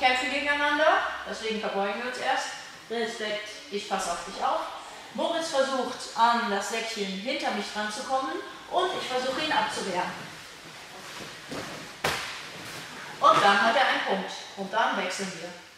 kämpfen gegeneinander, deswegen verbeugen wir uns erst. Respekt, ich passe auf dich auf. Moritz versucht an das Säckchen hinter mich dran zu kommen und ich versuche ihn abzuwehren. Und dann hat er einen Punkt und dann wechseln wir.